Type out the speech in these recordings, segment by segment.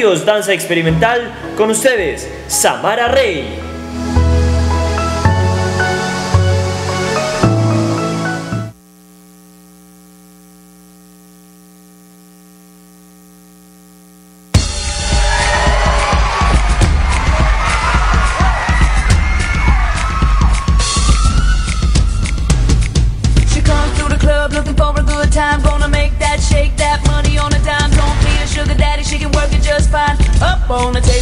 Danza Experimental, con ustedes, Samara Rey. Time. Gonna make that shake that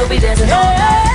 we'll be dancing all night.